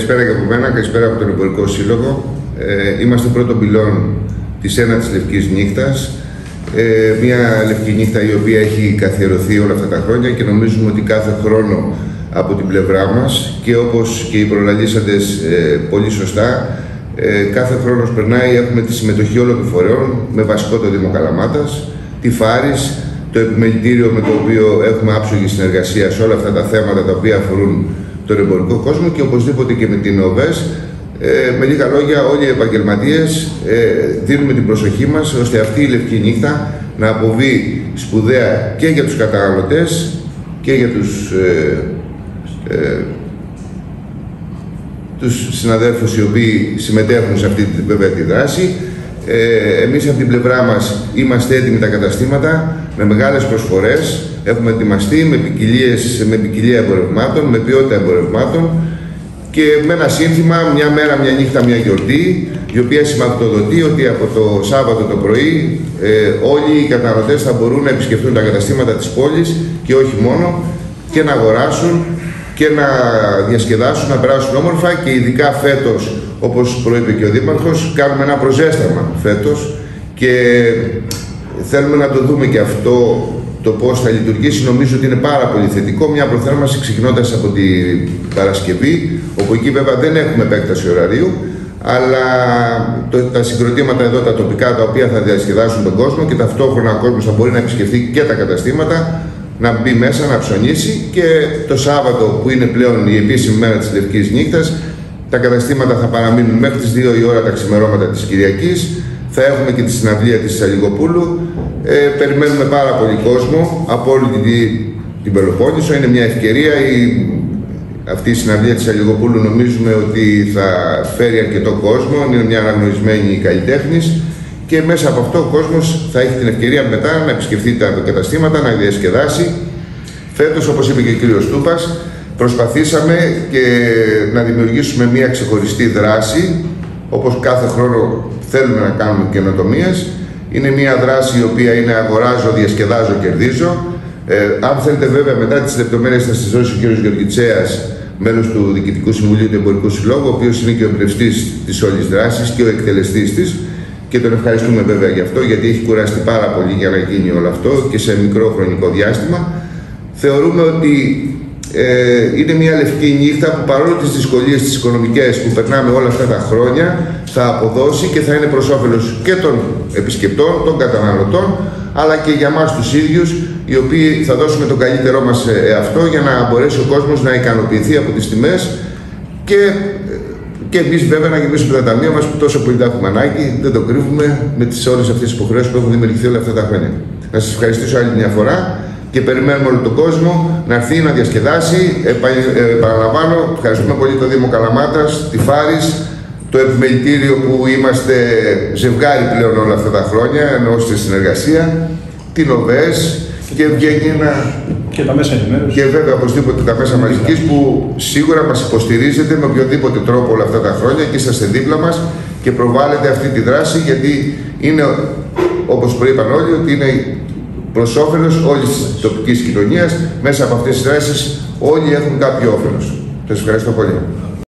Καλησπέρα και από μένα, καλησπέρα από τον Εμπορικό Σύλλογο. Ε, είμαστε πρώτο πυλόν της ένατης Λευκής Νύχτας. Ε, μια λευκή νύχτα η οποία έχει καθιερωθεί όλα αυτά τα χρόνια και νομίζουμε ότι κάθε χρόνο από την πλευρά μας και όπως και οι προλαλήσαντες ε, πολύ σωστά, ε, κάθε χρόνος περνάει, έχουμε τη συμμετοχή όλων των φορέων με βασικό το Δήμο Καλαμάτας, τη Φάρης, το επιμελητήριο με το οποίο έχουμε άψογη συνεργασία σε όλα αυτά τα θέματα τα οποία αφορούν τον εμπορικό κόσμο και οπωσδήποτε και με την ΟΒΕΣ. Ε, με λίγα λόγια, όλοι οι επαγγελματίες ε, δίνουμε την προσοχή μας ώστε αυτή η λευκή νύχτα να αποβεί σπουδαία και για τους καταναλωτές και για τους, ε, ε, τους συναδέλφους οι οποίοι συμμετέχουν σε αυτή την βέβαια τη δράση. Ε, εμείς από την πλευρά μας είμαστε έτοιμοι τα καταστήματα με μεγάλες προσφορές. Έχουμε ετοιμαστεί με, με ποικιλία εμπορευμάτων, με ποιότητα εμπορευμάτων και με ένα σύνθημα μια μέρα, μια νύχτα, μια γιορτή, η οποία σηματοδοτεί ότι από το Σάββατο το πρωί ε, όλοι οι καταναλωτές θα μπορούν να επισκεφτούν τα καταστήματα της πόλης και όχι μόνο και να αγοράσουν και να διασκεδάσουν, να περάσουν όμορφα και ειδικά φέτος, όπως προείπε και ο Δήμαρχος, κάνουμε ένα προζέσταμα φέτος και θέλουμε να το δούμε και αυτό το πώς θα λειτουργήσει νομίζω ότι είναι πάρα πολύ θετικό. Μια προθέρμανση ξεκινώντας από την Παρασκευή, όπου εκεί βέβαια δεν έχουμε επέκταση ωραρίου, αλλά το, τα συγκροτήματα εδώ, τα τοπικά, τα οποία θα διασκεδάσουν τον κόσμο και ταυτόχρονα ο κόσμος θα μπορεί να επισκεφθεί και τα καταστήματα, να μπει μέσα, να ψωνίσει και το Σάββατο που είναι πλέον η επίσημη μέρα της Λευκής Νύχτας, τα καταστήματα θα παραμείνουν μέχρι τις 2 η ώρα τα ξημερώματα της Κυριακής, θα έχουμε και τη συναυλία της Αλιγοπούλου. Ε, περιμένουμε πάρα πολύ κόσμο από όλη την, την Πελοπόννησο. Είναι μια ευκαιρία. Η, αυτή η συναυλία της Αλιγοπούλου νομίζουμε ότι θα φέρει αρκετό κόσμο. Είναι μια αναγνωρισμένη καλλιτέχνη. Και μέσα από αυτό ο κόσμος θα έχει την ευκαιρία μετά να επισκεφθεί τα καταστήματα, να διασκεδάσει. Φέτος, όπως είπε και ο κύριος Τούπας, προσπαθήσαμε και να δημιουργήσουμε μια ξεχωριστή δράση, όπως κάθε χρόνο θέλουμε να κάνουμε καινοτομίες. Είναι μια δράση η οποία είναι αγοράζω, διασκεδάζω, κερδίζω. Ε, αν θέλετε βέβαια μετά τις λεπτομέρειες θα σας δώσει ο κ. Γεωργιτσέας, μέλος του Διοικητικού Συμβουλίου του Εμπορικού Συλλόγου, ο οποίος είναι και ο εμπνευστής της όλης δράσης και ο εκτελεστής της και τον ευχαριστούμε βέβαια γι' αυτό γιατί έχει κουραστεί πάρα πολύ για να γίνει όλο αυτό και σε μικρό χρονικό διάστημα. Θεωρούμε ότι ε, είναι μια λευκή νύχτα που παρόλο τις δυσκολίες τις οικονομικές που περνάμε όλα αυτά τα χρόνια θα αποδώσει και θα είναι προς όφελος και των επισκεπτών, των καταναλωτών αλλά και για μας τους ίδιους οι οποίοι θα δώσουμε τον καλύτερό μας εαυτό για να μπορέσει ο κόσμος να ικανοποιηθεί από τις τιμές και, και εμείς βέβαια να γεμίσουμε τα ταμεία μας που τόσο πολύ τα έχουμε ανάγκη, δεν το κρύβουμε με τις όλες αυτές τις υποχρεώσεις που έχουν δημιουργηθεί όλα αυτά τα χρόνια. Να σας ευχαριστήσω άλλη μια φορά και περιμένουμε όλο τον κόσμο να έρθει να διασκεδάσει. Επα, ε, επαναλαμβάνω, ευχαριστούμε πολύ το Δήμο Καλαμάτας, τη Φάρης, το επιμελητήριο που είμαστε ζευγάρι πλέον όλα αυτά τα χρόνια, ενώ στη συνεργασία, την ΟΒΕΣ και βγαίνει ένα... Και τα μέσα ενημέρωσης. Και βέβαια οπωσδήποτε τα μέσα μαζικής που σίγουρα μας υποστηρίζετε με οποιοδήποτε τρόπο όλα αυτά τα χρόνια και είσαστε δίπλα μας και προβάλλετε αυτή τη δράση γιατί είναι, όπως προείπαν όλοι, ότι είναι προς όφελος όλης της τοπικής κοινωνίας. Μέσα από αυτές τις δράσεις όλοι έχουν κάποιο όφελος. Σας ευχαριστώ πολύ.